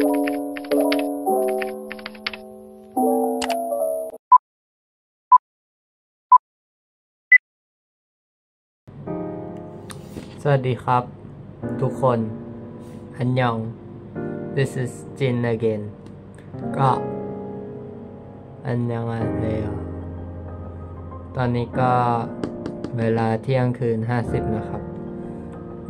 สวัสดีครับ ทุกคน อันยอง this is Jin again ก็อันยังไงเลยอะตอนนี้ก็เวลาเที่ยงคืน 50 นะครับ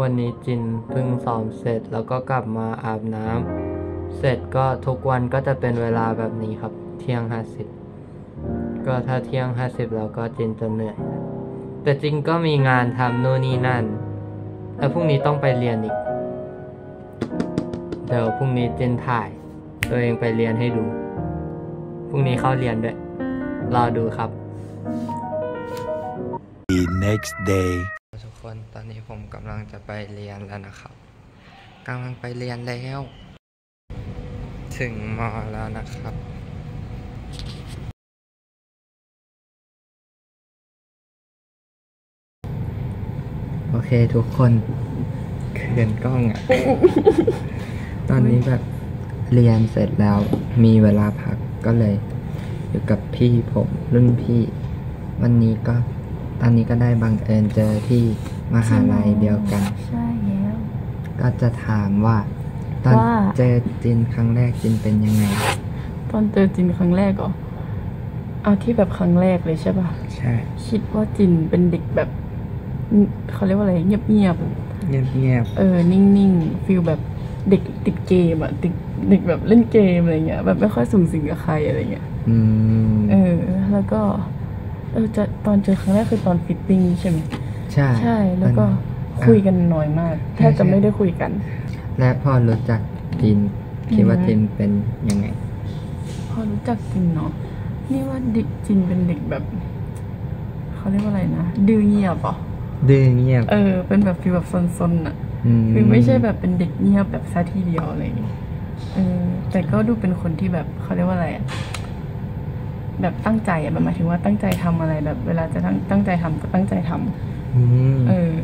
วันนี้จินเพิ่งซ้อมเสร็จแล้วก็กลับมาอาบน้ำ เสร็จก็ทุกวันก็จะเป็นเวลาแบบนี้ครับ เที่ยง50ก็ถ้าเที่ยง50แล้วก็จินจะเหนื่อยแต่จริงก็มีงานทำนู่นนี่นั่น แล้วพรุ่งนี้ต้องไปเรียนอีก เดี๋ยวพรุ่งนี้จินถ่าย ตัวเองไปเรียนให้ดู พรุ่งนี้เข้าเรียนด้วย รอดูครับ The next day. ทุกคนตอนนี้ผมกำลังจะไปเรียนแล้วนะครับกำลังไปเรียนแล้ว ถึงมอแล้วนะครับโอเคทุกคนเคืนกล้องอะตอนนี้แบบเรียนเสร็จแล้วมีเวลาพักก็เลย อยู่กับพี่ผมรุ่นพี่ วันนี้ก็ตอนนี้ก็ได้บังเอิญเจอที่มหาลัยเดียวกัน ใช่แล้ว ก็จะถามว่า ตอนว่า เจอจินครั้งแรกจินเป็นยังไง ตอนเจอจินครั้งแรกเหรอเอาที่แบบครั้งแรกเลยใช่ป่ะใช่ คิดว่าจินเป็นเด็กแบบอืมเขาเรียกว่าอะไร เงียบเงียบเงียบๆเออ นิ่งๆฟีลแบบเด็กติดเกมอะติดเด็กแบบเล่นเกมอะไรเงี้ยแบบไม่ค่อยสุงสิงกับใครอะไรเงี้ยๆอืมเออ แล้วก็ เออจะตอนเจอครั้งแรกคือตอน fitting ใช่ไหม ใช่ใช่ แล้วก็มันคุยกันน้อยมากแทบจะไม่ได้คุยกัน และพอรู้จักจินคิดว่าจินเป็นยังไง พอรู้จักจินเนาะนี่ว่าเด็กจินเป็นเด็กแบบเขาเรียกว่าอะไรนะดื้อเงียบเหรอดื้อเงียบ เออ เป็นแบบ feel แบบซนๆอะมคือไม่ใช่แบบเป็นเด็กเงียบแบบซะทีเดียวอะไรอย่างเงี้ยเออแต่ก็ดูเป็นคนที่แบบเขาเรียกว่าอะไรอะแบบตั้งใจอะแบบหมายถึงว่าตั้งใจทำอะไรแบบ เวลาจะตั้งตั้งใจทำก็ตั้งใจทำอืมเออ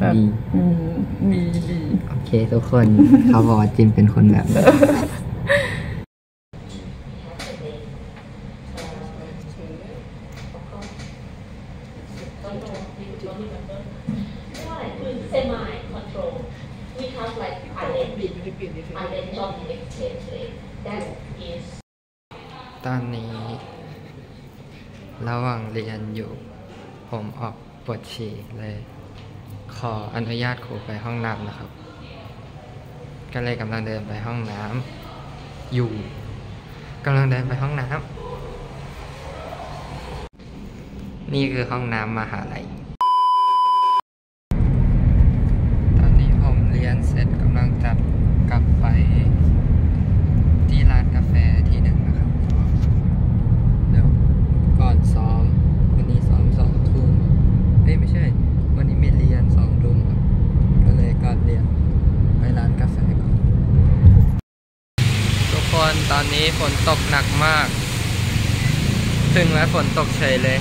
แบบดี อืมดีดีโอเค ทุกคนเขาบอกว่าจินเป็นคนแบบนี้ตอนนี้ ระหว่างเรียนอยู่ ผมออกปวดฉี่เลย ขออนุญาตครูไปห้องน้ำนะครับ ก็เลยกำลังเดินไปห้องน้ำอยู่กำลังเดินไปห้องน้ำนี่คือห้องน้ำมหาลัย ตอนนี้ผมเรียนเสร็จกำลังจะกลับไป ที่ร้านกาแฟที่หนึ่งนะครับเดี๋ยวก่อนซ้อม วันนี้ซ้อมสองทุ่มเอ้ยไม่ใช่ วันนี้มีเรียนสองทุ่มครับ ก็เลยก่อนเรียนไปร้านกาแฟก่อน ทุกคน ตอนนี้ฝนตกหนักมากถึงแล้วฝนตกเฉยเลย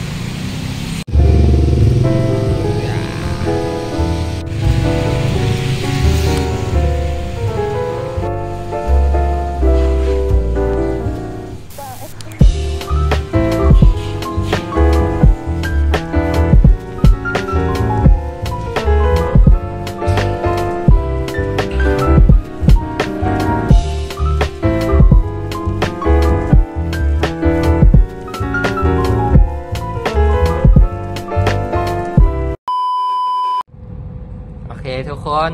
ทุกคน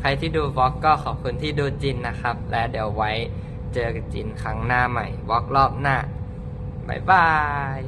ใครที่ดูวอล์กก็ขอบคุณที่ดูจินนะครับ และเดี๋ยวไว้เจอกับจินครั้งหน้าใหม่วอล์กรอบหน้า บ๊ายบาย